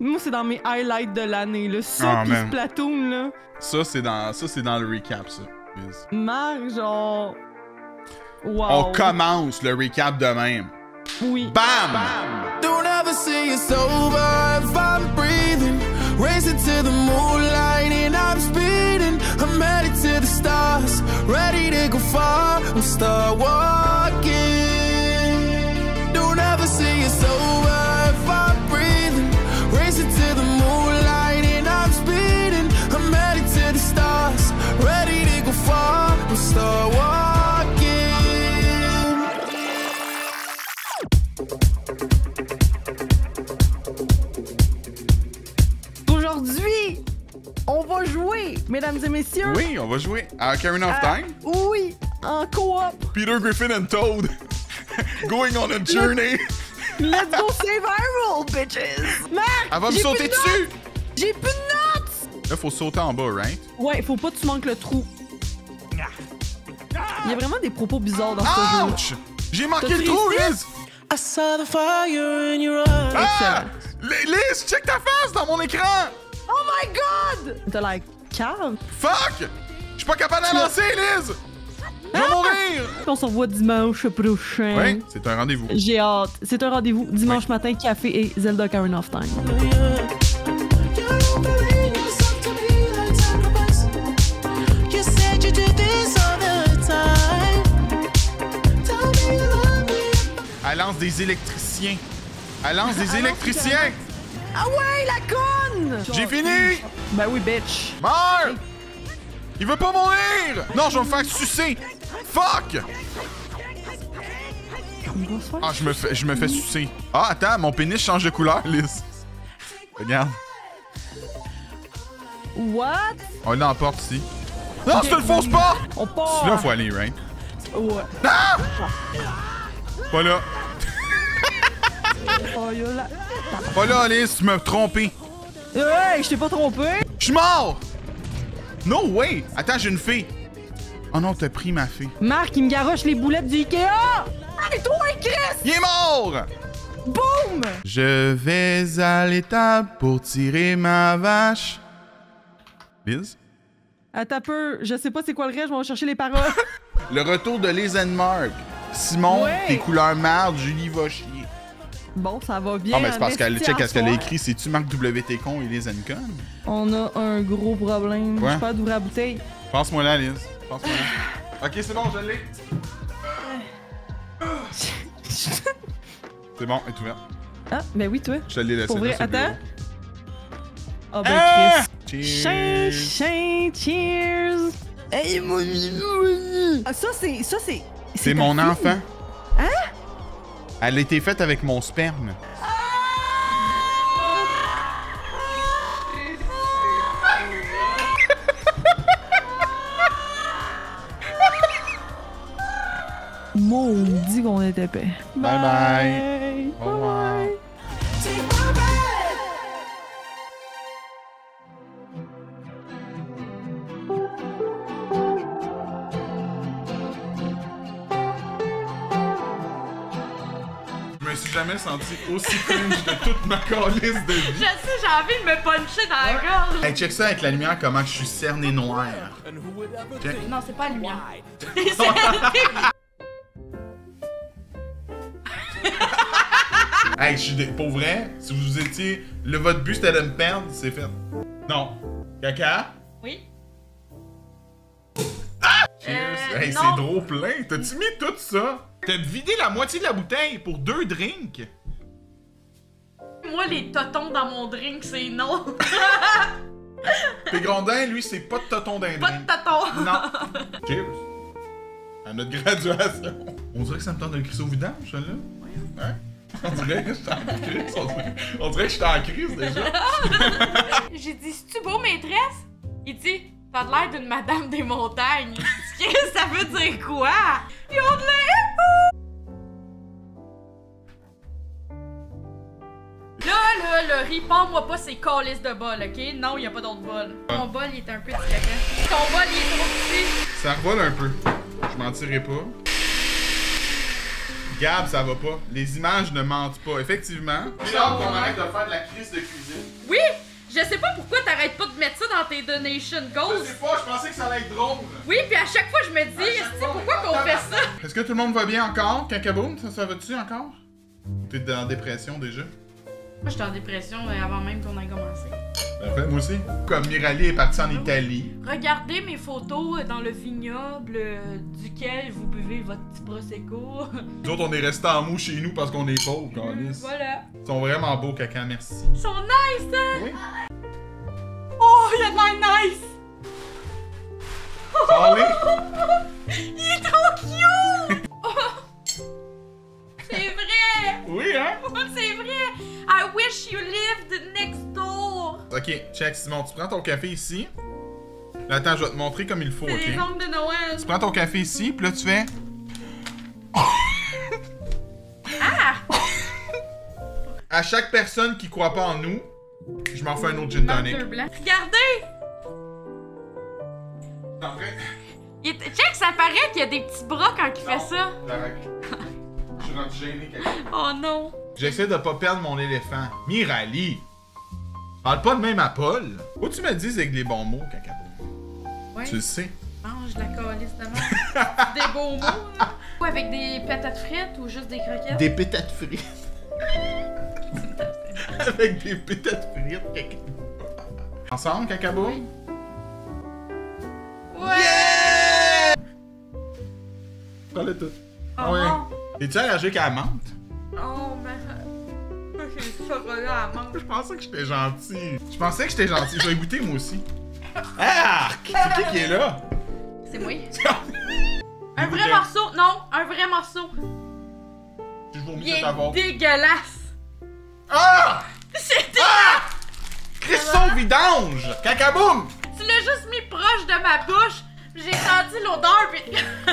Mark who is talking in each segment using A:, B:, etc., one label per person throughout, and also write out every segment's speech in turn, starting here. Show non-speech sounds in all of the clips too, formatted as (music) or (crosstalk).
A: Moi, c'est dans mes highlights de l'année, là. Ça,
B: Ah,
A: pis. Splatoon, là.
B: Ça, c'est dans, ça, c'est dans le recap, ça.
A: Marc, genre... Wow.
B: On commence le recap de même.
A: Oui.
B: Bam!
C: Don't ever say it's over if I'm breathing. Racing to the moonlight and I'm speeding. I'm headed to the stars, ready to go far. I'm start walking.
A: Jouer, mesdames et messieurs.
B: Oui, on va jouer à Ocarina of
A: Ah,
B: Time.
A: Oui, en coop.
B: Peter Griffin and Toad (laughs) going on a journey.
A: Let's go save Hyrule, bitches. Marc,
B: Elle va me sauter dessus.
A: J'ai plus de notes.
B: Là, faut sauter en bas, right?
A: Ouais, faut pas que tu manques le trou. Il y a vraiment des propos bizarres dans ce jeu.
B: Ouch! J'ai manqué le trou? Liz!
C: I saw the fire in your eyes.
B: Ah! Li- Liz, check ta face dans mon écran!
A: Oh my god! T'as l'air
B: Fuck! Je suis pas capable de lancer, Liz! Je vais mourir!
A: On se revoit dimanche prochain.
B: Oui, c'est un rendez-vous.
A: J'ai hâte. C'est un rendez-vous dimanche matin, café et Zelda Ocarina of Time.
B: Elle lance des électriciens. Elle lance des électriciens!
A: Ah ouais, la conne!
B: J'ai fini!
A: Ben oui, bitch.
B: Meurs! Il veut pas mourir! Non, je vais me faire sucer! Fuck! Ah, je me fais, je me fais sucer. Ah, attends, mon pénis change de couleur, Liz. Regarde.
A: What?
B: On l'emporte ici. Non, c'est une fausse porte!
A: On part!
B: Là, faut aller, right?
A: Ouais.
B: Pas là.
A: Là.
B: Pas là, Liz, tu m'as trompé.
A: Hey, je t'ai pas trompé!
B: Je suis mort! No way! Attends, j'ai une fée. Oh non, t'as pris ma fée.
A: Marc, il me garoche les boulettes du Ikea! Hey, toi, Chris!
B: Il est mort!
A: Boum!
B: Je vais à l'étable pour tirer ma vache. Liz?
A: Attends peu, je sais pas c'est quoi le reste, je vais chercher les paroles. (laughs)
B: Le retour de Liz and Mark. Simon,
A: Ouais.
B: tes couleurs marde, Julie va chier.
A: Bon, ça va bien.
B: Ah, mais c'est parce qu'elle check ce qu'elle a écrit? C'est-tu Marc WT con et Liz and Con?
A: On a un gros problème.
B: Ouais.
A: Je peux d'ouvrir la bouteille.
B: Pense-moi là, Liz. Pense-moi là. Ok, c'est bon, je l'ai. (laughs) C'est bon, elle est ouverte.
A: ah, ben oui, toi.
B: Je te l'ai laissé.
A: Pour vrai, attends. Ah, ben
B: Ah!
A: Chris.
B: Cheers.
A: Chien, chien, cheers! Hey, mon! Ah, ça, c'est. Ça, c'est.
B: C'est mon
A: fille.
B: enfant. Hein? Elle a été faite avec mon sperme.
A: Maudit qu'on est épais.
B: Bye bye. Au revoir.
A: Bye.
B: Suis jamais senti aussi cringe de toute ma calice de
D: Je
B: vie.
D: sais, j'ai envie de me puncher dans la gorge.
B: Hey, check ça avec la lumière, comment je suis cerné noir. Check.
D: Non, c'est pas la lumière. (laughs) (laughs)
B: Hey, je suis dé- pour vrai, si vous étiez. Le votre but c'était de me perdre, c'est fait. Non. Caca?
D: oui.
B: Cheers.
D: Euh,
B: hey, c'est trop plein. T'as-tu mis tout ça? T'as vidé la moitié de la bouteille pour deux drinks?
D: Moi, les totons dans mon drink, c'est non.
B: Grondin, lui, c'est pas de toton d'un
D: pas
B: drink.
D: de totons.
B: Non. (laughs) Cheers. À notre graduation. On dirait que ça me tente de le crisser au vidange, celle-là. Hein? On dirait que j'étais en crise. On dirait, on dirait que j'étais en crise déjà. (laughs)
D: J'ai dit, c'est-tu beau, maîtresse? Il dit, t'as l'air d'une madame des montagnes. Qu'est-ce que ça veut dire quoi? Là, là, le riz, moi pas ces calices de bol, ok? Non, il y a pas d'autre bol. Mon bol, il est un peu caca. Ton bol, il est trop petit.
B: Ça revole un peu. Je mentirai pas. Gab, ça va pas. Les images ne mentent pas. Effectivement. Hâte qu'on arrête de faire de la crise de cuisine.
D: Je sais pas pourquoi t'arrêtes pas de mettre ça dans tes donation
B: Je
D: goals.
B: sais pas, je pensais que ça allait être drôle.
D: Oui, puis à chaque fois, je me dis, pourquoi
B: on
D: qu'on fait ça?
B: Est-ce que tout le monde va bien encore? Cacaboum, ça, ça va-tu encore? T'es dans la dépression déjà?
D: Moi, j'étais en dépression euh, avant même qu'on ait commencé.
B: Parfait, moi aussi. Comme Mirali est parti en Italie.
D: Regardez mes photos euh, dans le vignoble euh, duquel vous buvez votre petit prosecco. (laughs)
B: Nous autres, on est restés en mou chez nous parce qu'on est pauvres, câlisse.
D: voilà.
B: Ils sont vraiment beaux, caca, merci.
D: Ils sont nice, hein?
B: Oui.
D: Oh, il a de l'air nice!
B: Sorry. (laughs)
D: Il est trop cute! (laughs) Vrai!
B: Oui, hein? (laughs)
D: C'est vrai! I wish you lived next door!
B: Ok, check, Simon, tu prends ton café ici. Là, attends, je vais te montrer comme il faut, ok?
D: les de Noël.
B: Tu prends ton café ici, puis là, tu fais.
D: Ah! (laughs)
B: À chaque personne qui croit pas en nous, je m'en fais un autre gin tonic.
D: Regardez! Check, ça paraît qu'il y a des petits bras quand il fait ça. (laughs) Oh non!
B: J'essaie de pas perdre mon éléphant. Mirali! Parle pas de même à Paul. Faut que tu me dises avec les bons mots, caca.
D: Ouais.
B: Tu le sais.
D: Mange la calice de. (laughs) Des beaux mots, là. Ou avec des patates frites ou juste des croquettes.
B: Des pétates frites. (laughs) Avec des pétates frites. Ensemble, cacabo?
D: Oui. Ouais!
B: Prends-le tout.
D: Oh
B: ouais.
D: non!
B: Es-tu allergique à la menthe?
D: Oh, mais. J'ai le chocolat à la menthe.
B: Je pensais que j'étais gentil. Je pensais que j'étais gentil. Je vais goûter moi aussi. (laughs) Ah! C'est qui qui est là?
D: C'est moi.
B: Un
D: vrai morceau, non, un vrai morceau.
B: Je vomis
D: Il
B: cette avoir.
D: est dégueulasse.
B: Ah!
D: C'est dé-
B: Ah! Crisson vidange! Cacaboum!
D: Tu l'as juste mis proche de ma bouche. J'ai senti l'odeur, pis. (laughs)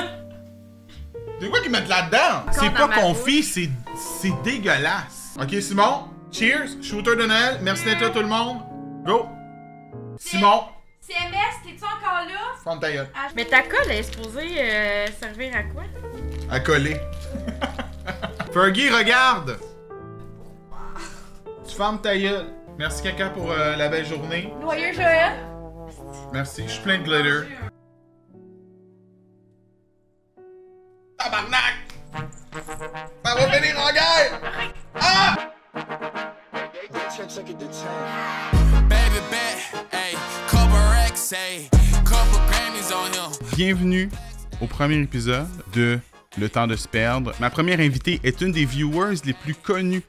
B: Mettent là-dedans? C'est pas confit, c'est c'est dégueulasse. Ok, Simon, cheers, shooter de Noël, merci d'être là tout le monde. Go! Simon,
D: CMS, t'es-tu encore là?
B: ferme ta gueule.
D: Mais ta colle est supposée euh, servir à quoi?
B: À coller. (laughs) Fergie, regarde! Tu fermes ta gueule. Merci Caca pour euh, la belle journée.
D: Noyeux Joël.
B: Merci, je suis plein de glitter. Tabarnak! Ça va finir en guerre! Ah! Bienvenue au premier épisode de Le temps de se perdre. Ma première invitée est une des viewers les plus connues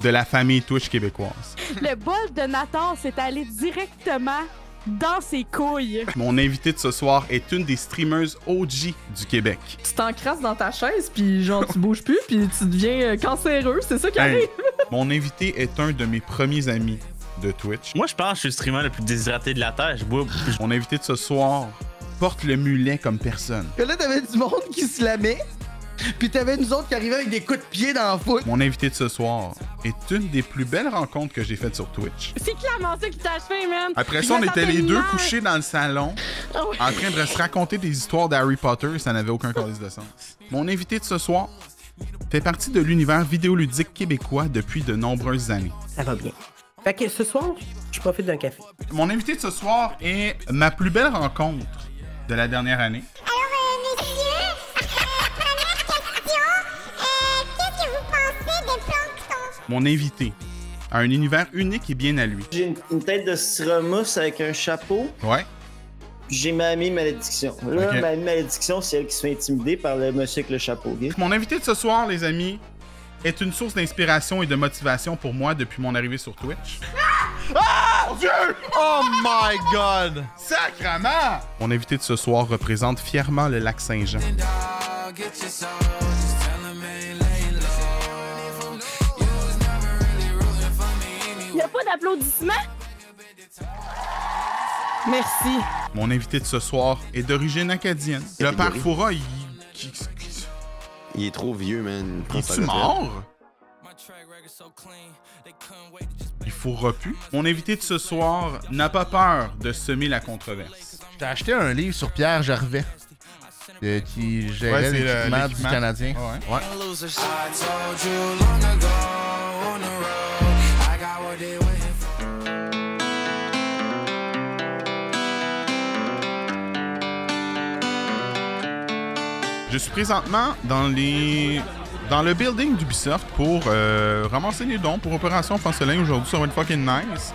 B: de la famille Twitch québécoise.
A: Le bol de Nathan s'est allé directement dans ses couilles.
B: Mon invitée de ce soir est une des streamers OG du Québec.
A: Tu t'encrasses dans ta chaise, puis genre, tu bouges plus, puis tu deviens euh, cancéreux. C'est ça qui
B: Hey,
A: arrive? (laughs)
B: mon invité est un de mes premiers amis de Twitch.
E: Moi, je pense que je suis le streamer le plus déshydraté de la Terre. Je bois.
B: Mon invité de ce soir porte le mulet comme personne.
F: Que là, t'avais du monde qui se lamait, puis t'avais nous autres qui arrivaient avec des coups de pied dans la foot.
B: Mon invité de ce soir est une des plus belles rencontres que j'ai faites sur Twitch.
A: C'est clairement ça qui t'a achevé, man.
B: Après ça, on était les deux
A: mal.
B: couchés dans le salon,
A: Ah
B: en train de se raconter des histoires d'Harry Potter et ça n'avait aucun calice de sens. Mon invité de ce soir fait partie de l'univers vidéoludique québécois depuis de nombreuses années.
G: Ça va bien. Fait que ce soir, je profite d'un café.
B: Mon invité de ce soir est ma plus belle rencontre de la dernière année.
H: Alors,
B: Mon invité a un univers unique et bien à lui.
I: J'ai une, une tête de styromousse avec un chapeau.
B: Ouais.
I: J'ai ma amie malédiction. Là, ma amie malédiction, c'est elle qui se fait intimider par le monsieur avec le chapeau. ok?
B: Mon invité de ce soir, les amis, est une source d'inspiration et de motivation pour moi depuis mon arrivée sur Twitch. Ah! Mon Dieu!
F: Oh my god!
B: Sacrement! Mon invité de ce soir représente fièrement le lac Saint-Jean.
A: Il a pas d'applaudissements? Merci.
B: Mon invité de ce soir est d'origine acadienne. Le père Foura, il...
J: Il est trop vieux, man. Il
B: est-tu mort? Il fourra plus. Mon invité de ce soir n'a pas peur de semer la controverse.
F: J'ai acheté un livre sur Pierre Gervais, euh, qui
B: Ouais,
F: gérait
B: le-
F: l'équipement du. Canadien.
B: Ouais.
C: a
B: Je suis présentement dans les dans le building d'Ubisoft pour euh, ramasser les dons pour Opération Fancelin aujourd'hui. Ça va être fucking nice.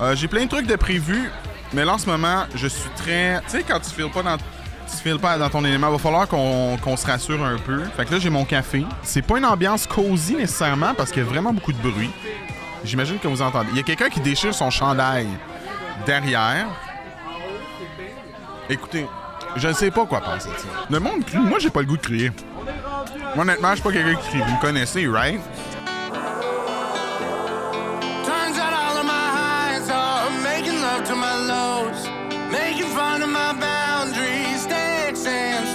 B: Euh, J'ai plein de trucs de prévus, mais là en ce moment, je suis très. Tu sais, quand tu files pas dans. Tu files pas dans ton élément, il va falloir qu'on qu'on se rassure un peu. Fait que là, j'ai mon café. C'est pas une ambiance cosy nécessairement parce qu'il y a vraiment beaucoup de bruit. J'imagine que vous entendez. Il y a quelqu'un qui déchire son chandail derrière. Écoutez, je ne sais pas quoi penser de ça. Le monde crie. Moi, j'ai pas le goût de crier. Honnêtement, je suis pas quelqu'un qui crie. Vous me connaissez, right?
C: Making fun of my boundaries, and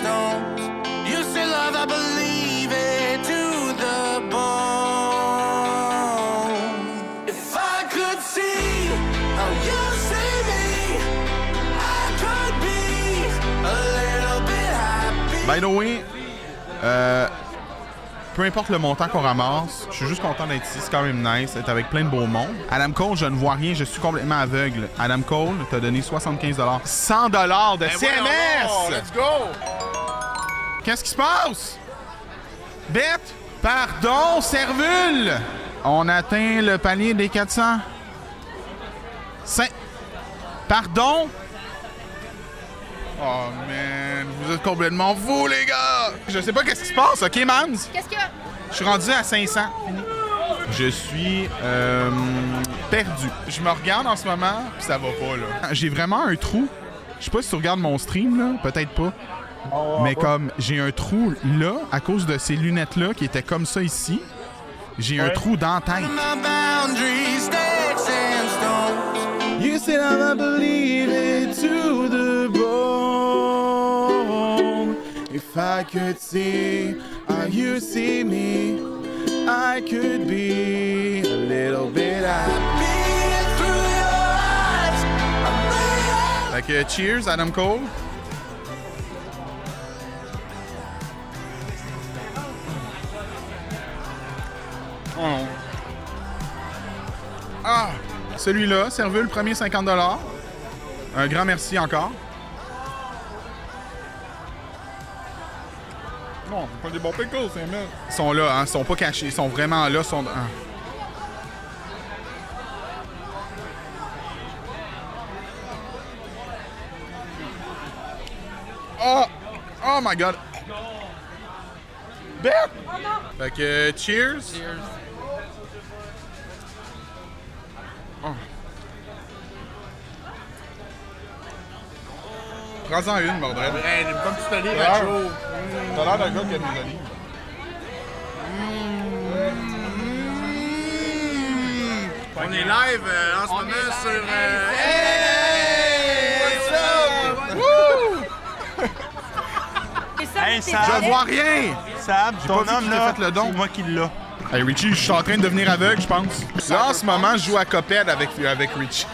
B: By the way, euh, peu importe le montant qu'on ramasse, je suis juste content d'être ici. C'est quand même nice, d'être avec plein de beaux monde. Adam Cole, je ne vois rien, je suis complètement aveugle. Adam Cole t'a donné 75 100 de CMS!
K: Let's go!
B: Qu'est-ce qui se passe? Bête! Pardon, Servule! On atteint le palier des 400. Cin- Pardon? Oh man, vous êtes complètement fous, les gars! Je sais pas qu'est-ce qui se passe, ok, Mans?
D: Qu'est-ce qu'il y a?
B: Je suis rendu à 500. Je suis euh, perdu. Je me regarde en ce moment, puis ça va pas, là. J'ai vraiment un trou. Je sais pas si tu regardes mon stream, là. Peut-être pas. Mais comme j'ai un trou là, à cause de ces lunettes-là qui étaient comme ça ici, j'ai un trou dans la tête. You said I believe it to the If I could see how you see me, I could be a little bit happy. Fait que cheers, Adam Cole. Oh. Ah! Celui-là, serveux le premier 50 Un grand merci encore. C'est pas des bons pickles, c'est mec. Ils sont là, hein, ils sont pas cachés, ils sont vraiment là, ils sont... hein. Oh! Oh my god! Beth! Fait que, cheers! Cheers! Prends-en une, bordel.
K: Hey, comme tu à chaud.
B: T'as l'air d'un gars qui a des olives.
K: On est live euh, en ce moment sur. euh,
D: Et ça,
E: Hey,
D: t'es
E: ça-
B: Je vois rien!
E: Sab,
B: J'ai
E: ton
B: pas vu
E: homme là,
B: fait le don.
E: c'est moi qui l'a.
B: Hey Richie, je suis en train de devenir aveugle, je pense. Là, en ce moment, je joue à Coped avec, avec Richie.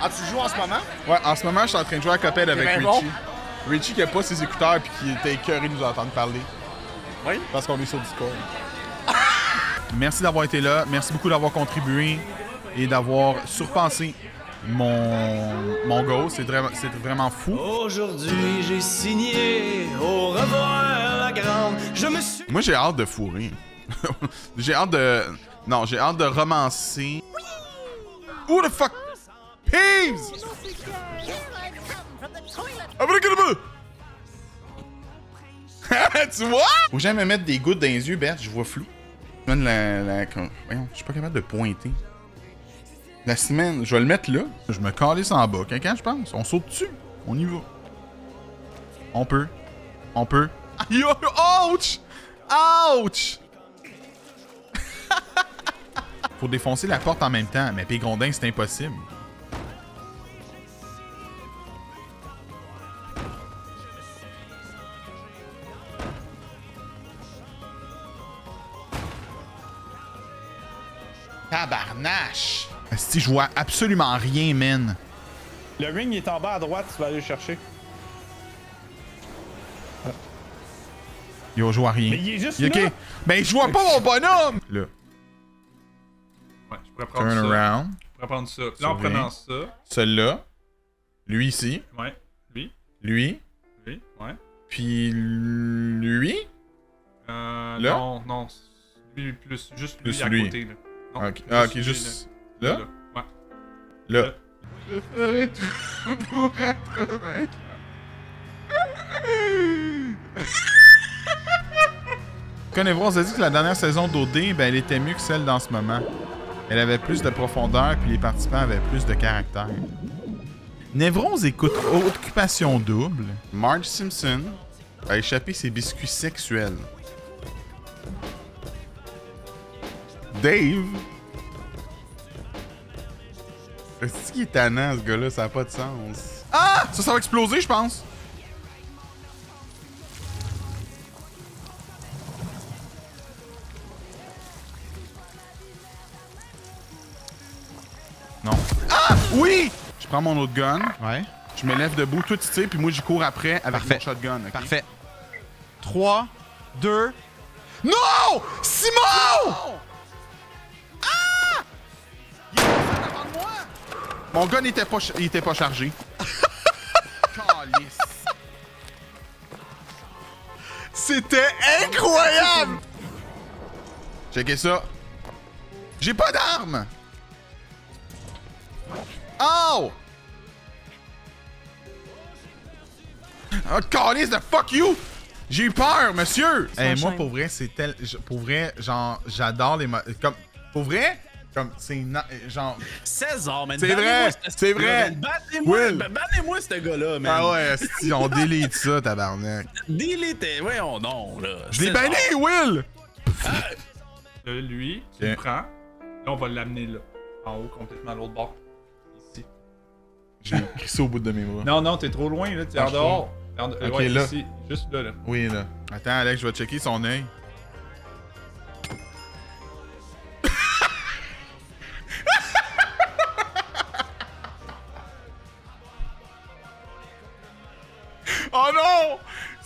K: Ah, tu joues en ce moment?
B: Ouais, en ce moment, je suis en train de jouer à Coped avec Richie.
K: bon.
B: Richie qui a pas ses écouteurs puis qui était écœuré de nous entendre parler.
K: Oui.
B: Parce qu'on est sur Discord. (laughs) Merci d'avoir été là. Merci beaucoup d'avoir contribué et d'avoir surpassé mon, mon goal. C'est vraiment, c'est vraiment fou.
C: Aujourd'hui, j'ai signé. Au revoir, la grande. Je me suis.
B: Moi, j'ai hâte de fourrer. (laughs) j'ai hâte de. Non, j'ai hâte de romancer. Who the fuck? Peeves! Tu vois? (laughs) Faut jamais mettre des gouttes dans les yeux, Beth, je vois flou. Je suis pas capable de pointer. La semaine, je vais le mettre là. Je me calisse en bas. Quelqu'un, je pense? On saute dessus. On y va. On peut. On peut. Ouch! Ouch! (laughs) Faut défoncer la porte en même temps, mais Pégrondin, c'est impossible. Tabarnache! Si je vois absolument rien, man.
L: Le ring est en bas à droite, tu vas aller le chercher.
B: Yo, je vois rien.
L: Mais il est juste
B: Ok.
L: là.
B: Ben, je vois pas mon bonhomme! Là.
K: Ouais, je pourrais prendre
B: Turn
K: ça.
B: around.
K: Je pourrais prendre ça. Là, en prenant ça.
B: Celui-là. Lui ici.
K: Ouais. Lui.
B: Lui.
K: Lui. Ouais.
B: Puis lui?
M: Euh,
B: Là?
M: Non, non. Lui, plus, juste lui
B: Plus
M: à
B: lui.
M: côté, là. Non,
B: Ok, ah, ok,
M: lui,
B: juste
M: là?
B: là?
M: Ouais.
B: Là.
C: Je ferai tout (laughs) pour être avec.
B: Connais-vous, on s'est dit que la dernière saison d'OD, ben, elle était mieux que celle dans ce moment. Elle avait plus de profondeur, puis les participants avaient plus de caractère. Névrons écoute Occupation Double. Marge Simpson a échappé ses biscuits sexuels. Dave? Est-ce qu'il est tannant, ce gars-là? Ça n'a pas de sens. Ah! Ça, ça va exploser, je pense. Non. Ah! Oui! Je prends mon autre gun. Ouais. Je me lève debout, toi tu tires, puis moi j'y cours après avec mon shotgun.
N: Parfait. 3, 2.
B: Non! Simon! Mon gun était pas, il était pas chargé. (laughs) C'était incroyable! Checkez ça. J'ai pas d'arme! Oh! Oh, calice de fuck you! J'ai eu peur, monsieur!
N: Hey,
B: moi,
N: moi,
B: pour vrai, c'est tel. je- Pour vrai, genre, j'adore les. Comme. Pour vrai, comme, c'est. na- Genre.
E: César, man.
B: C'est vrai,
E: ce
B: c'est vrai.
E: Bannez-moi,
B: Will.
E: ba- bannez-moi ce gars-là, man.
B: Ah ouais, si on délite ça, tabarnak. (laughs)
E: Delete, voyons non, là.
B: Je l'ai banni, Will!
M: Là, lui, tu le prends. Là, on va l'amener là. En haut, complètement à l'autre bord. Ici.
B: J'ai crissé au bout de mes bras.
M: Non, non, t'es trop loin, là. T'es
B: Ah,
M: en
B: je
M: dehors.
B: Ok,
M: ouais,
B: là.
M: ici. Juste là, là.
B: Oui, là. Attends, Alex, je vais checker son œil.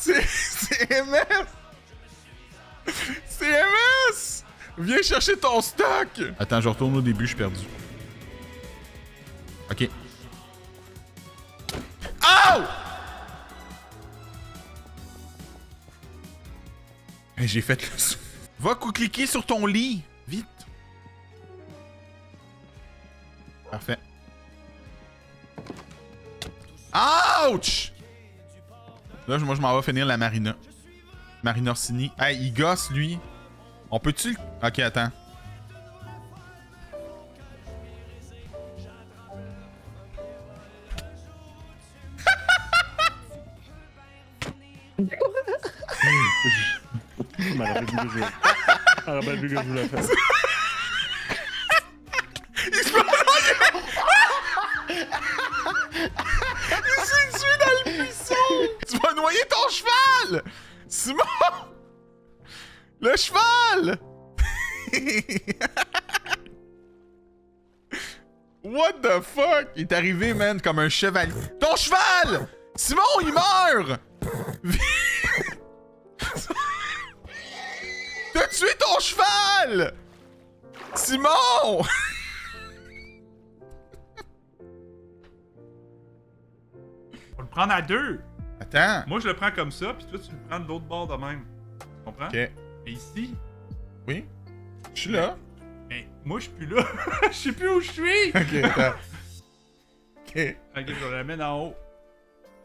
B: C'est MS! C'est MS! Viens chercher ton stock! Attends, je retourne au début, je suis perdu. Ok. Oh! J'ai fait le sou- Va cliquer sur ton lit. Vite. Parfait. Ouch! Là, moi, je m'en vais finir la Marina. Marina Orsini. Hey, il gosse, lui. On peut-tu... Ok, attends. (laughs)
L: Que je
B: Il est arrivé, man, comme un chevalier. Ton cheval! Simon, il meurt! (laughs) T'as tué ton cheval! Simon!
M: Faut le prendre à deux.
B: Attends.
M: Moi, je le prends comme ça, puis toi, tu le prends de l'autre bord de même. Tu comprends?
B: Ok.
M: Mais ici.
B: Oui. Je suis là.
M: Mais moi, je suis plus là. (laughs) Je sais plus où je suis.
B: Ok, attends. Ok.
M: Ok, je la mettre en haut.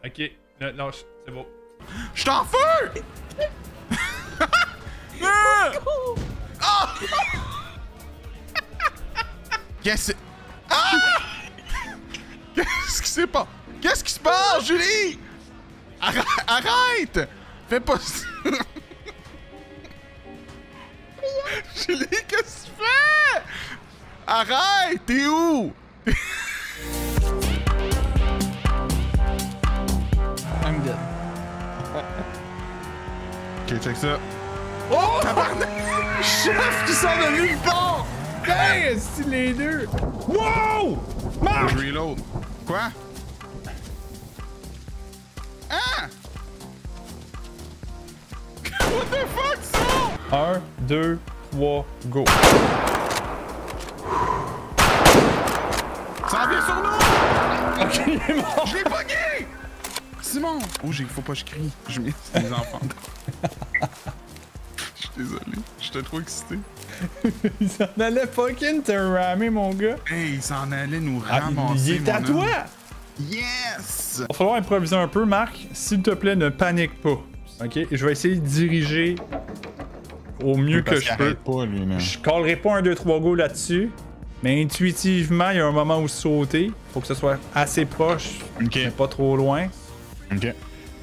M: Ok, là, lâche, c'est bon.
B: Je suis en feu! Ah! Qu'est-ce que Ah! Qu'est-ce qui s'est pas? Qu'est-ce qui se passe, Julie? Arrête! Arrête! Fais pas ça! Julie, qu'est-ce que tu fais? Arrête! T'es où? Ok, check ça.
F: Oh! (laughs) Chef qui sort de nulle part! Hey, c'est les deux! Wow! Marc!
B: Je reload. Quoi? Ah! (laughs) What the fuck, ça?
L: 1, 2, 3, go.
B: Ça en vient sur nous!
L: Ok, il est mort!
B: Je l'ai pogné! Simon! Oh, j'ai, faut pas que je crie. Je mets les (laughs) enfants. Je suis désolé. J'étais trop excité. (laughs)
F: il s'en allait fucking te rammer, mon gars.
B: Hey, il s'en allait nous
F: Ah,
B: ramasser.
F: il est à toi!
B: Yes!
F: Il va falloir improviser un peu, Marc. S'il te plaît, ne panique pas. Ok? Je vais essayer de diriger au mieux que je peux.
B: pas, lui.
F: Je callerai pas un 2 3 go là-dessus. Mais intuitivement, il y a un moment où sauter. Faut que ce soit assez proche, mais pas trop loin.
B: Ok.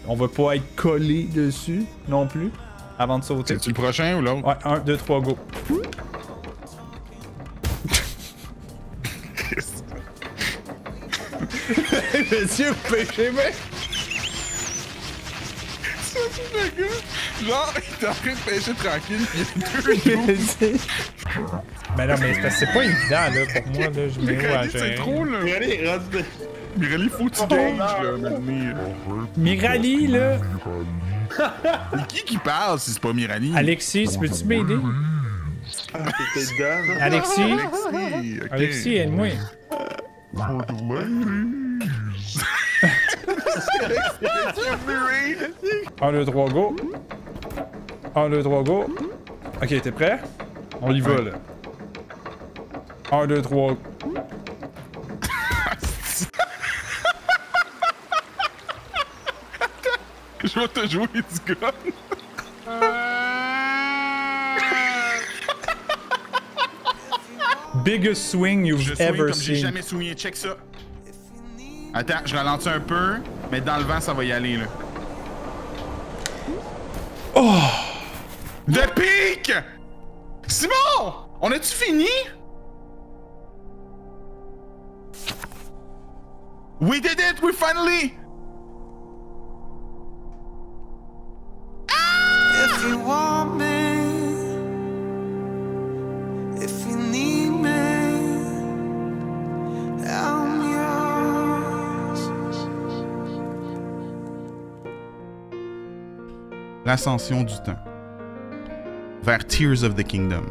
F: On va pas être collé dessus non plus avant de sauter.
B: C'est-tu le prochain ou l'autre?
F: Ouais, 1, 2, 3, go. (laughs) Monsieur, vous pêchez bien?
B: le gars, genre, il est en train de pêcher tranquille, pis il y a deux. (laughs)
F: Mais non, mais c'est c'est pas évident, là, pour moi, là, je
B: Mirali, c'est trop, là. Mirali, faut que tu gages, là, maintenant.
F: Mirali, là. (laughs)
B: Mais qui qui parle si c'est pas Mirali?
F: Alexis, tu peux-tu m'aider?
J: Dame.
F: Alexis?
B: Alexis.
F: Alexis, aide-moi. 1, 2, 3, go. 1, 2, 3, go. Ok, t'es prêt? On y va, là. 1, 2, 3.
B: Je vais te jouer du gun.
F: Biggest swing
B: Je
F: you've
B: swing
F: ever
B: comme j'ai
F: seen.
B: jamais swingé. Check ça. Attends, je ralentis un peu, mais dans le vent, ça va y aller, là.
F: Oh!
B: De pique! Simon! On a-tu fini? We did it! We finally! L'ascension du temps. Vers Tears of the Kingdom.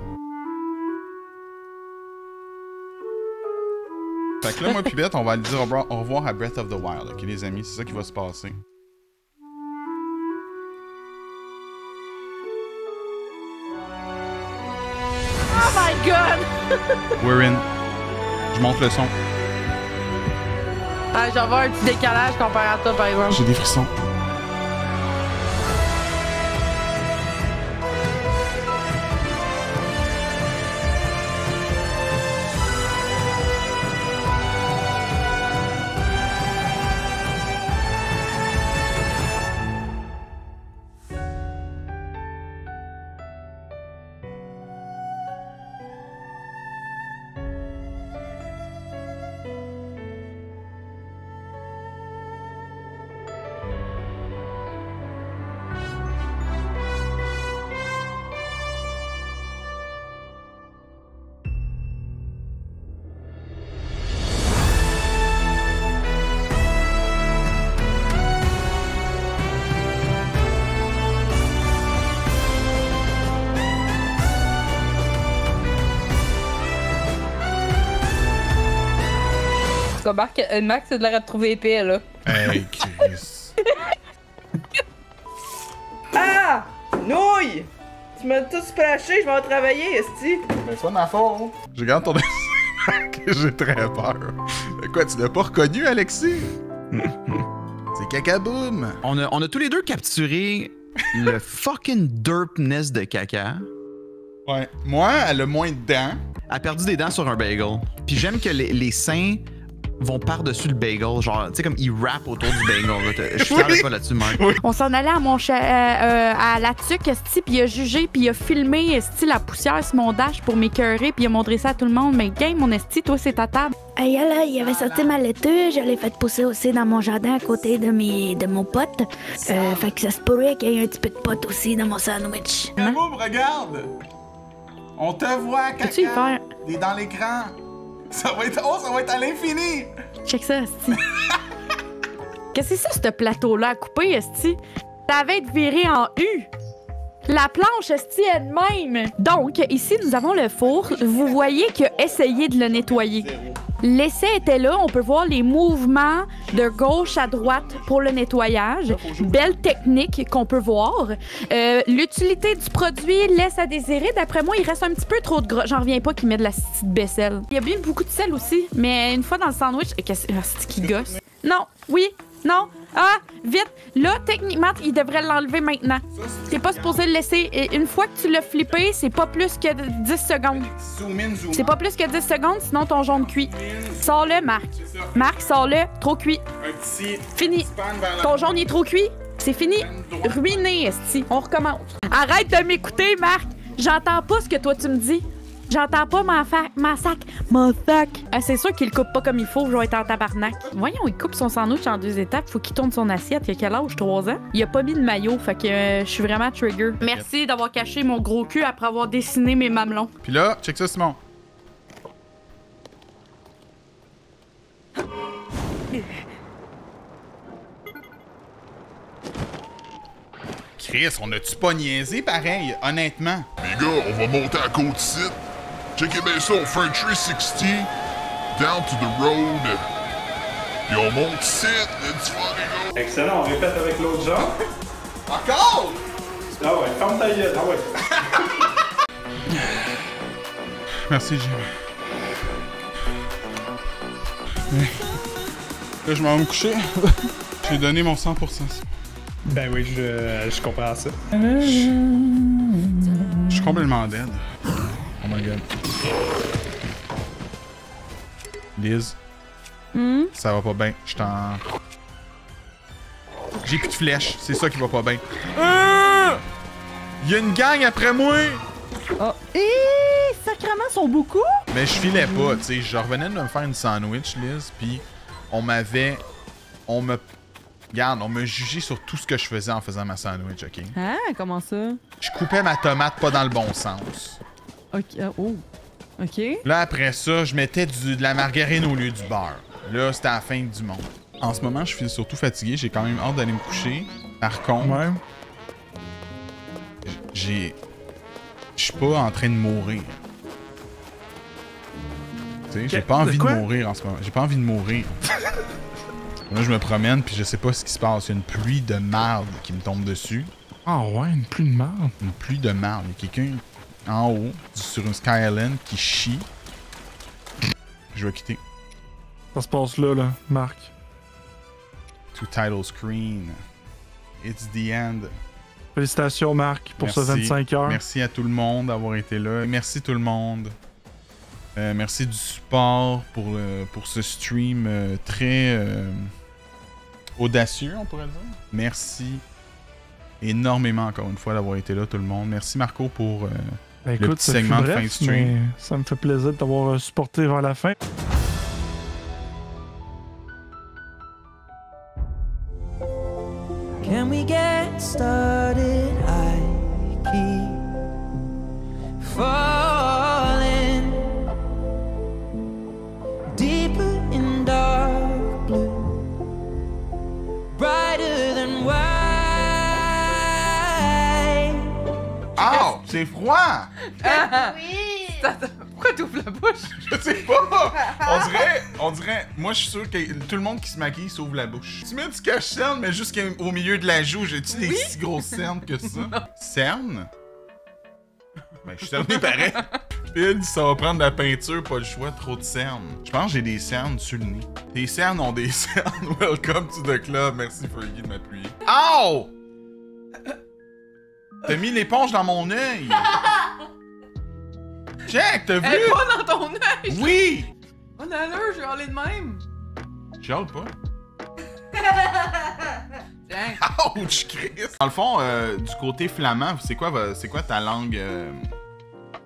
B: Fait que là, moi, puis Beth, on va aller dire au revoir- au revoir à Breath of the Wild, ok, les amis? C'est ça qui va se passer.
A: Oh my god! (laughs)
B: We're in. Je monte le son.
A: Ah, j'en vois un petit décalage comparé à toi, par exemple.
B: J'ai des frissons.
O: Tu remarques que euh, Max a de l'air à te trouver épais, là.
B: Hey, (laughs) Chris.
A: Ah! Nouille! Tu m'as tout splashé, je vais en travailler, esti!
B: Mais c'est pas ma faute. Je regarde ton (laughs) que j'ai très peur. Mais Quoi, tu l'as pas reconnu, Alexis? (laughs) c'est cacaboum.
N: On a, on a tous les deux capturé le fucking derpness de caca.
B: Ouais. Moi, elle a moins de dents.
N: Elle a perdu des dents sur un bagel. Puis j'aime que les, les seins vont par-dessus le bagel. Genre, tu sais, comme ils rappent autour du bagel. Je suis (laughs) fier de toi là-dessus, Marc.
D: On s'en allait à mon cha- euh, euh, à la tuque, puis il a jugé, puis il a filmé esti, la poussière sur mon dash pour m'écœurer, puis il a montré ça à tout le monde. Mais game, mon esti, toi, c'est ta table.
H: Aïe, là, il avait sorti ma laitue, je l'ai fait pousser aussi dans mon jardin à côté de, mes, de mon pote. Euh, fait que ça se pourrait qu'il y ait un petit peu de pote aussi dans mon sandwich.
B: Cacaboum, regarde! On te voit, caca.
D: Peux-tu y faire?
B: T'es dans l'écran. Ça va être... Oh, ça va être à l'infini!
D: Check ça, esti. (laughs) Qu'est-ce que c'est ça, ce plateau-là à couper, esti? Ça va être viré en U. La planche, esti, elle-même. Donc, ici, nous avons le four. Vous voyez qu'il a essayé de le nettoyer. L'essai était là. On peut voir les mouvements de gauche à droite pour le nettoyage. Belle technique qu'on peut voir. Euh, L'utilité du produit laisse à désirer. D'après moi, il reste un petit peu trop de gras. J'en reviens pas qu'il met de la petite baisselle. Il y a bien beaucoup de sel aussi, mais une fois dans le sandwich, qu'est-ce c'est qui gosse? Non, oui, non? Ah, vite. Là, techniquement, il devrait l'enlever maintenant. T'es pas supposé le laisser. Et une fois que tu l'as flippé, c'est pas plus que 10 secondes. C'est pas plus que 10 secondes, sinon ton jaune cuit. Sors-le, Marc. Marc, sors-le. Trop cuit. Fini. Ton jaune est trop cuit. C'est fini. Ruiné, esti. On recommence. Arrête de m'écouter, Marc. J'entends pas ce que toi tu me dis. J'entends pas ma, fa- ma sac. Mon sac. Ah, c'est sûr qu'il le coupe pas comme il faut. Je vais être en tabarnak. Voyons, il coupe son sandwich en deux étapes. Faut qu'il tourne son assiette. Il a quel âge? 3 ans? Il a pas mis de maillot. Fait que euh, je suis vraiment trigger. Merci d'avoir caché mon gros cul après avoir dessiné mes mamelons.
B: Puis là, check ça, Simon. Chris, on a-tu pas niaisé pareil, honnêtement?
P: Les gars, on va monter à côte site. Checkez bien ça, on fait un 360 down to the road. Puis on monte site, let's fucking go.
Q: Excellent, on répète avec l'autre genre. (laughs)
B: Encore?
Q: Ah ouais, ferme ta gueule, ah ouais. (laughs)
B: Merci, Jim. Là, je m'en vais me coucher. (laughs) J'ai donné mon 100%.
Q: Ben oui, je, je comprends ça.
B: Je suis complètement dead. Oh my god. Liz,
D: Hmm?
B: ça va pas bien. Je t'en. J'ai plus de flèches, c'est ça qui va pas bien. Ah! Il y a une gang après moi!
R: Oh. Et sacrement, sont beaucoup?
B: Mais je filais pas, tu sais. Je revenais de me faire une sandwich, Liz, puis on m'avait. On me. Regarde, on m'a jugé sur tout ce que je faisais en faisant ma sandwich, ok?
R: Ah, comment ça?
B: Je coupais ma tomate pas dans le bon sens.
R: Ok. ah, oh. Ok.
B: Là, après ça, je mettais du- de la margarine au lieu du beurre. Là, c'était la fin du monde. En ce moment, je suis surtout fatigué. J'ai quand même hâte d'aller me coucher. Par contre, j'ai. Je suis pas en train de mourir. Tu sais, j'ai pas envie de mourir en ce moment. J'ai pas envie de mourir. (laughs) Là, je me promène, puis je sais pas ce qui se passe. Il y a une pluie de marde qui me tombe dessus.
Q: Ah ouais, une pluie de marde?
B: Une pluie de marde. Il y a quelqu'un en haut, sur une Sky Island, qui chie. Je vais quitter.
Q: Ça se passe là, là, Marc.
B: To title screen. It's the end.
Q: Félicitations, Marc, pour ce
B: Merci.
Q: 25 heures.
B: Merci à tout le monde d'avoir été là. Merci tout le monde. Euh, merci du support pour, le- pour ce stream euh, très euh, audacieux, on pourrait dire. Merci énormément encore une fois d'avoir été là, tout le monde. Merci Marco pour
Q: Ben,
B: le
Q: écoute,
B: petit
Q: ça fut
B: segment de
Q: bref,
B: fin de stream.
Q: mais ça me fait plaisir de t'avoir euh, supporté vers la fin.
C: Can we get started? I keep
B: c'est froid! (laughs)
H: oui!
R: Pourquoi t'ouvres la bouche? (laughs)
B: Je sais pas! On (laughs) dirait, on dirait, moi je suis sûr que tout le monde qui se maquille s'ouvre la bouche. Tu mets du cache-cerne, mais jusqu'au milieu de la joue, j'ai-tu des si grosses cernes que ça? Cernes? Ben, je suis cerné pareil. Pile, ça va prendre de la peinture, pas le choix, trop de cernes. Je pense que j'ai des cernes sur le nez. Tes cernes ont des cernes. Welcome to the club. Merci Fergie de m'appuyer. Ow! T'as mis l'éponge dans mon œil! Check, t'as vu?
R: Elle est pas dans ton œil!
B: Oui!
R: On a l'heure, je vais aller de même!
B: Chiale pas. Ouch, Chris! Dans le fond, euh, du côté flamand, c'est quoi, c'est quoi ta langue euh,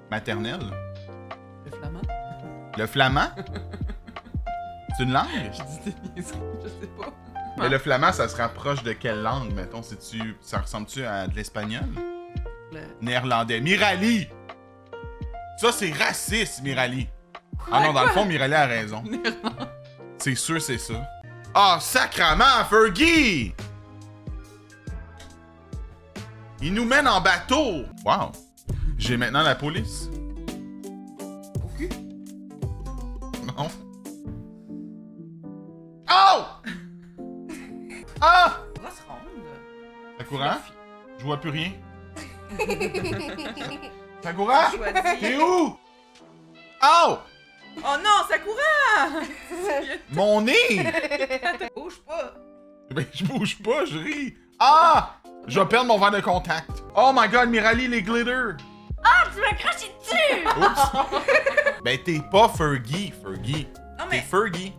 B: maternelle?
R: Le flamand?
B: Le flamand? (laughs) c'est une langue?
R: Je dis des je sais pas.
B: Mais le flamand, ça se rapproche de quelle langue, mettons? C'est-tu, ça ressemble-tu à de l'espagnol?
R: Le-
B: Néerlandais. Mirali! Ça, c'est raciste, Mirali. Ah non, dans le fond, Mirali a raison. (laughs) C'est sûr, c'est ça. Ah, sacrament, Fergie! Il nous mène en bateau! Wow! J'ai maintenant la police. Non. Ah!
R: On va se rendre.
B: Sakura? Je vois plus rien. (laughs) Sakura?
R: Choisis.
B: T'es où? Oh!
R: Oh non, Sakura! (laughs)
B: Mon nez! (laughs)
R: Bouge pas.
B: Ben, je bouge pas, je ris. Ah! Je vais perdre mon verre de contact. Oh my god, Mirali, les glitters!
D: Ah, tu m'as craché dessus!
B: Oups! ben, t'es pas Fergie, Fergie.
R: Non,
B: T'es
R: mais-
B: Fergie.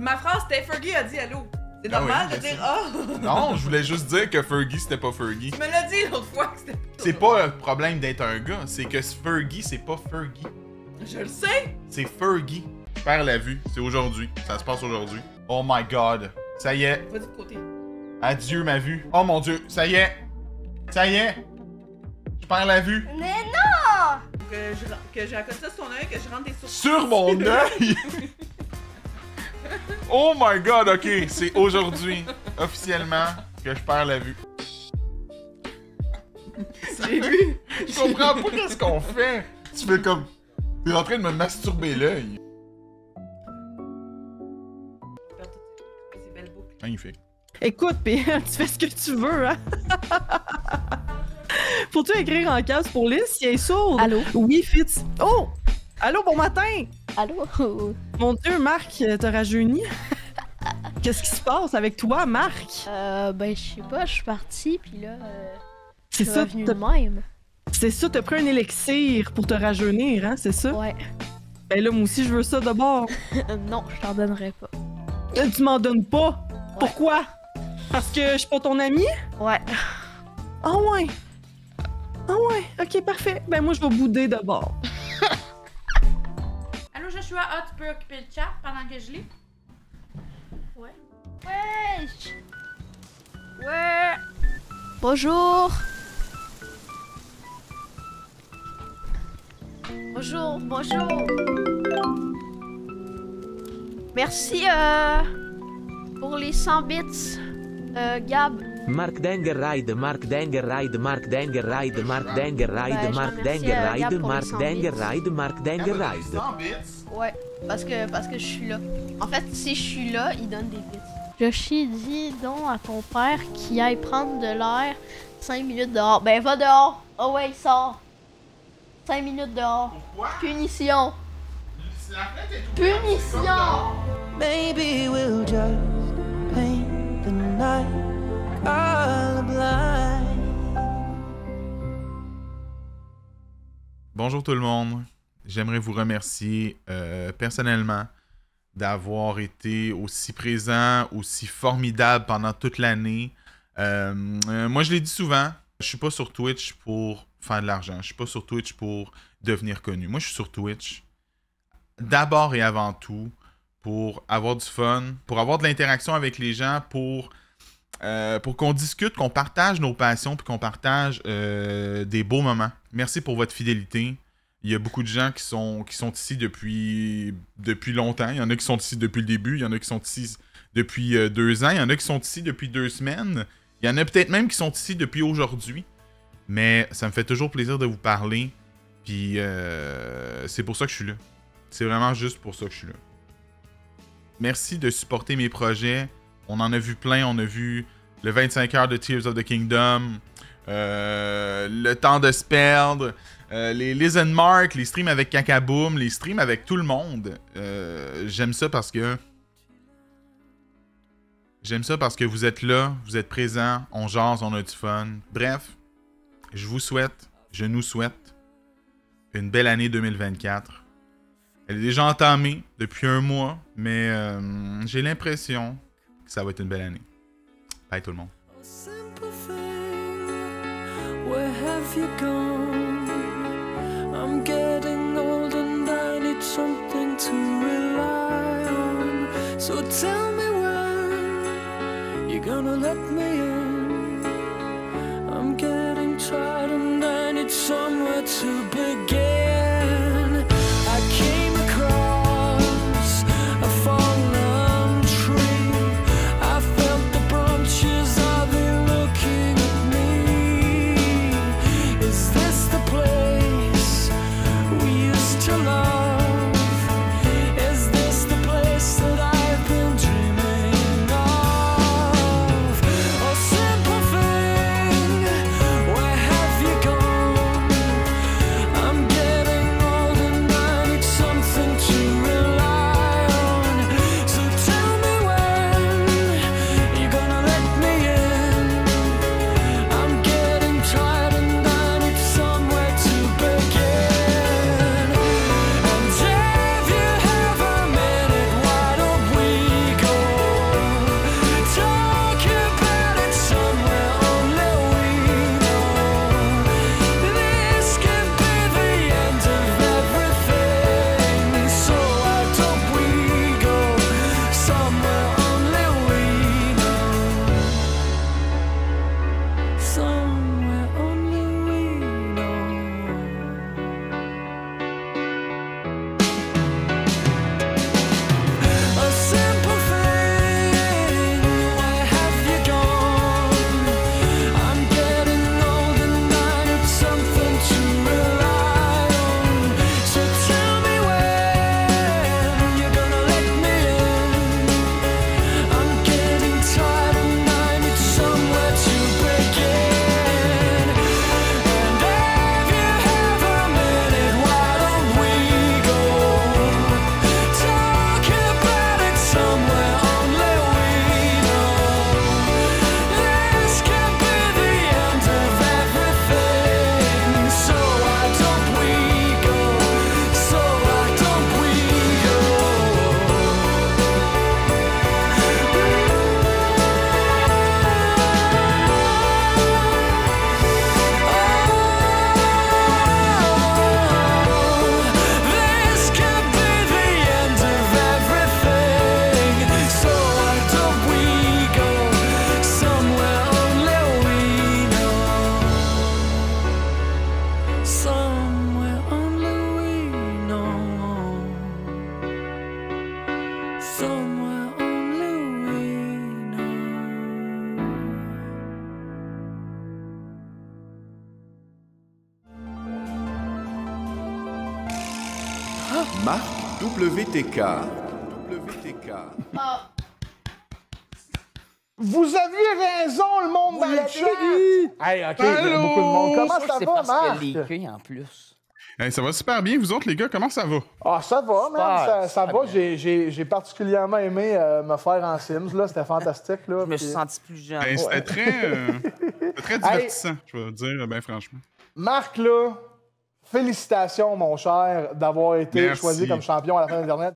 R: Ma phrase, c'était Fergie a dit allô. C'est
B: Ah
R: normal
B: oui,
R: de dire ah. (laughs)
B: Non, je voulais juste dire que Fergie, c'était pas Fergie.
R: Tu me l'as dit l'autre fois que c'était.
B: C'est pas un problème d'être un gars, c'est que Fergie, c'est pas Fergie.
R: Je le sais.
B: C'est Fergie. Je perds la vue. C'est aujourd'hui. Ça se passe aujourd'hui. Oh my god. Ça y est.
R: Vas-y de côté.
B: Adieu ma vue. Oh mon dieu. Ça y est. Ça y est. Je perds la vue.
D: Mais non!
R: Que je, que je raconte ça sur ton œil, que je rentre des sourcils.
B: Sur mon (laughs) œil. (laughs) (laughs) oh my god. Ok. C'est aujourd'hui. Officiellement que je perds la vue.
R: J'ai vu.
B: Je comprends pas qu'est-ce qu'on fait. Tu fais comme. T'es en train de me masturber l'œil.
R: C'est.
B: Magnifique.
A: Écoute, PL, tu fais ce que tu veux, hein? (laughs) Faut-tu écrire en case pour Liz si elle est sourde?
H: Allô?
A: Oui, Fitz. Oh! Allô, bon matin!
H: Allô?
A: Mon Dieu, Marc, t'as rajeuni? Qu'est-ce qui se passe avec toi, Marc?
H: Euh, ben, je sais pas, je suis partie, puis là, euh,
A: C'est ça,
H: de même.
A: C'est ça, t'as pris un élixir pour te rajeunir, hein, c'est ça?
H: Ouais.
A: Ben là, moi aussi, je veux ça d'abord. (laughs)
H: non, je t'en donnerai pas.
A: Euh, Tu m'en donnes pas? Pourquoi? Parce que je suis pas ton ami?
H: Ouais.
A: Ah ouais. Ah ouais, ok, parfait. Ben moi, je vais bouder d'abord.
D: Allô, (laughs) Joshua, ah, tu peux occuper le chat pendant que je lis? Ouais.
H: Wesh! Ouais! Bonjour! Bonjour, bonjour! Merci euh, pour les 100 bits, euh, Gab.
S: Mark Danger Ride, Mark Danger Ride, Mark Danger Ride, Mark Ride, Mark
H: remercie,
S: Danger
H: euh,
S: Ride,
H: Gab pour les
S: Mark
H: 100
S: Danger
H: bits.
S: Ride, Mark Danger Ride.
H: Ouais, parce que, parce que je suis là. En fait, si je suis là, il donne des bits. Yoshi, dis donc à ton père qu'il aille prendre de l'air 5 minutes dehors. Ben, va dehors! Oh ouais, il sort! 5 minutes dehors. Punition! Punition!
T: Maybe we'll just paint the night.
B: Bonjour tout le monde. J'aimerais vous remercier euh, personnellement d'avoir été aussi présent, aussi formidable pendant toute l'année. Euh, euh, moi, je l'ai dit souvent, je suis pas sur Twitch pour faire de l'argent. Je suis pas sur Twitch pour devenir connu. Moi, je suis sur Twitch d'abord et avant tout pour avoir du fun, pour avoir de l'interaction avec les gens, pour euh, pour qu'on discute, qu'on partage nos passions, puis qu'on partage euh, des beaux moments. Merci pour votre fidélité. Il y a beaucoup de gens qui sont, qui sont ici depuis, depuis longtemps. Il y en a qui sont ici depuis le début. Il y en a qui sont ici depuis euh, deux ans. Il y en a qui sont ici depuis deux semaines. Il y en a peut-être même qui sont ici depuis aujourd'hui. Mais ça me fait toujours plaisir de vous parler. Puis c'est pour ça que je suis là. C'est vraiment juste pour ça que je suis là. Merci de supporter mes projets. On en a vu plein. On a vu le 25 heures de Tears of the Kingdom, euh, le temps de se perdre, euh, les Listen Mark, les streams avec Kakaboom, les streams avec tout le monde. Euh, J'aime ça parce que. J'aime ça parce que vous êtes là, vous êtes présents, on jase, on a du fun. Bref, je vous souhaite, je nous souhaite une belle année 2024. Elle est déjà entamée depuis un mois, mais j'ai l'impression ça va être une belle année. Bye tout le monde.
T: Where have you gone? I'm getting old and I need something to rely on. So tell me when you're gonna let me in. I'm getting tired and I need somewhere to begin.
U: WTK. WTK.
V: Vous aviez raison, le monde dans le chat! Hey, ok, il y a
B: Allô?
V: beaucoup de monde. Comment
W: Ça,
V: va, Marc?
W: en plus.
B: Hey, ça va super bien. Vous autres, les gars, comment ça va?
V: Ah, ça va, man. Ça, va. J'ai- particulièrement aimé euh, me faire en Sims, là. C'était fantastique, là.
W: Je me suis senti plus jeune.
B: Ben, c'était très, euh, c'était très (laughs) divertissant, je vais dire, ben franchement.
V: Marc, là, félicitations, mon cher, d'avoir été
B: Merci.
V: choisi comme champion à la fin d'Internet.